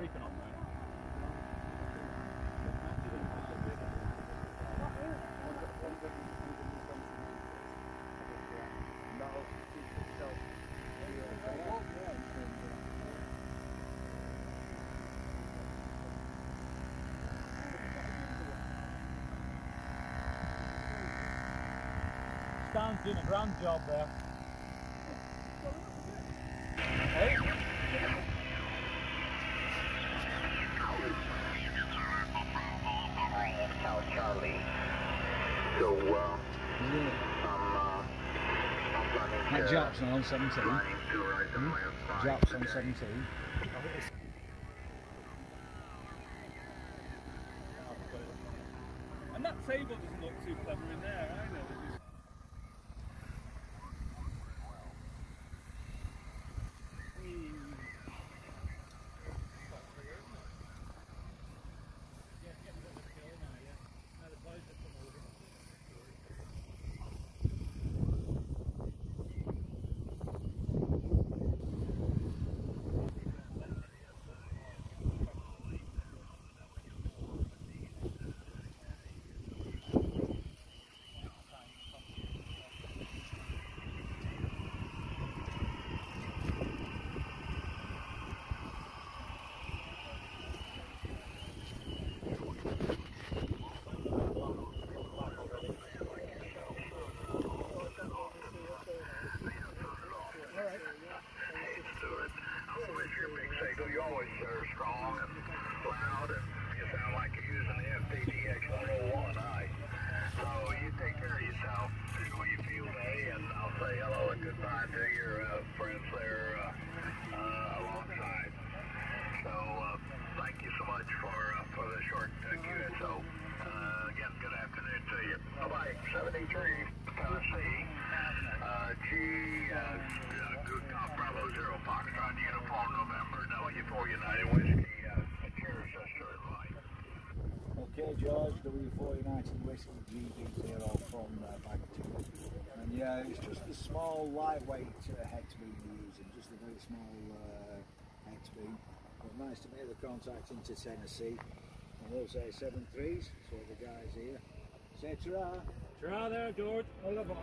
Freaking on man. Stan's doing a grand job there. South So, uh, I'm, uh, I'm planning That to, Japs on 17. planning to ride the west side Japs on today. 17. And that table doesn't look too clever in there either. It's just- Yeah, it's getting a bit of a kill now, yeah. Now the boys have come over. Stewart. It's your signal. You always are strong and loud, and you sound like you're using the FTDX 101. Aye. So you take care of yourself. Enjoy your field day, and I'll say hello and goodbye to your uh, friends there uh, uh, alongside. So uh, thank you so much for uh, for the short uh, QSO. Uh, again, good afternoon to you. Bye bye. 73 Tennessee. Uh, G. Uh, W4 United Whiskey, uh, Sister in line. Okay, George, W4 United Whiskey GB0 from uh, Vancouver. And yeah, it's just a small lightweight uh, hex beam we're using, just a very small uh, hex beam. But nice to make the contact into Tennessee. And those are seven threes, so the guys here. Say ta-ra! Ta-ra there, George! Au revoir!